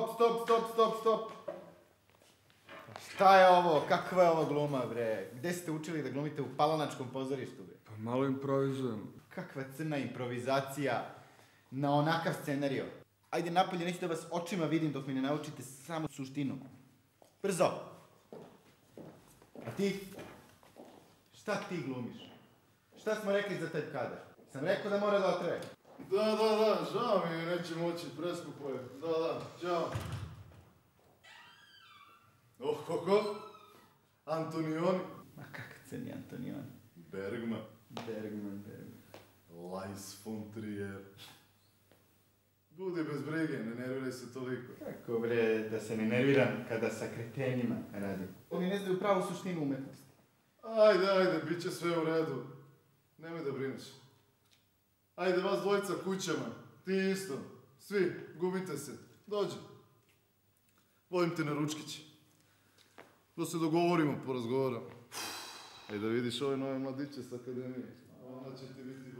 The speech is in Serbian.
Stop, stop, stop, stop, stop. Šta je ovo? Kakva je ovo gluma, bre? Gde ste učili da glumite u palanačkom pozorištu, bre? Pa malo improvizujem. Kakva crna improvizacija na onakav scenario. Ajde napolje, neću da vas očima vidim dok mi ne naučite samo suštinu. Brzo! A ti? Šta ti glumiš? Šta smo rekli za taj kadar? Sam rekao da mora da otraje. Da, da, da, žao mi je, neće moći, preskupo je. Da, da, ćao. Oh, ho. Antonioni. Ma kakav crni Antonion. Bergman. Bergman, Bergman. Lais von Trier. Budi bez brige, ne nerviraj se toliko. Kako bre, da se ne nerviram kada sa kretenima radim. Oni ne znaju pravu suštinu umetnosti. Ajde, ajde, bit će sve u redu. Nemoj da brineš. Ajde, vas dvojica kućama. Ti isto. Svi, gubite se. Dođi. Volim te na ručkić. Da se dogovorimo, porazgovaramo. Ajde da vidiš ove nove mladiće s akademije. Ona će ti biti